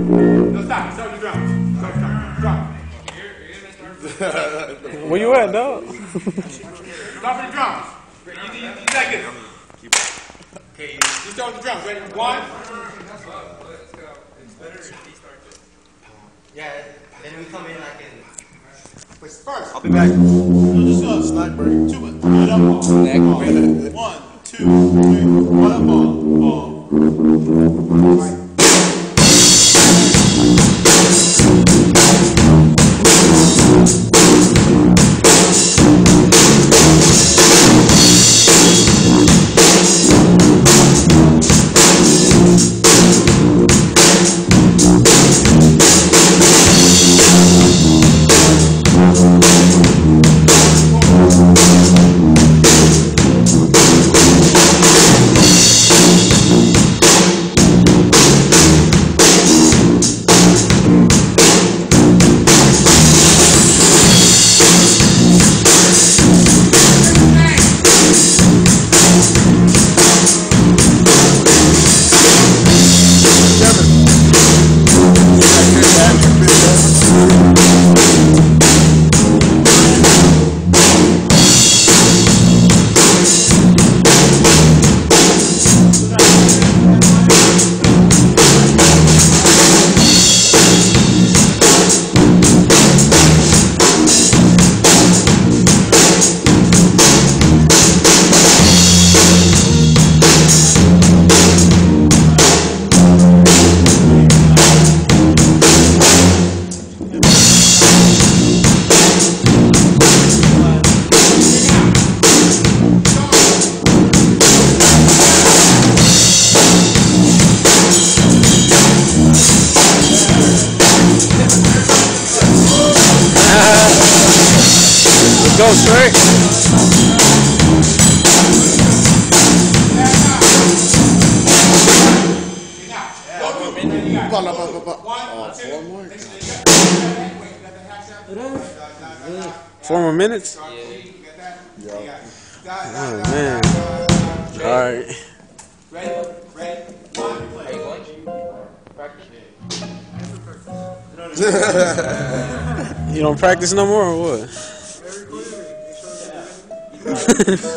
No, stop. Start the drums. Start the drums. Drop. Where you at, dog? Stop for the drums. You need, you need like this. Okay, just start the drums. Ready? One. That's good. It's better if he starts it. Yeah, then we come in like in. Wait, first. I'll be back. Just uh, snack break. Two, one up ball. Snack Ball. One, two, three. One up ball. Ball. Go straight. Four more. Four more minutes. Yeah. Oh man. All right. Ready? Ready? One. You don't practice no more or what? 啊哈哈